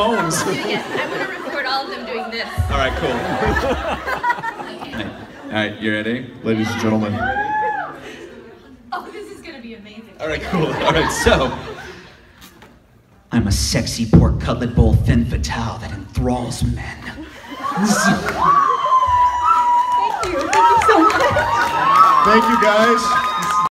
phones. I'm gonna record all of them doing this. All right, cool. All right, you ready? Ladies and gentlemen, Oh, this is gonna be amazing. All right, cool. All right, so. I'm a sexy pork cutlet bowl femme fatale that enthralls men. Thank you. Thank you so much. thank you guys.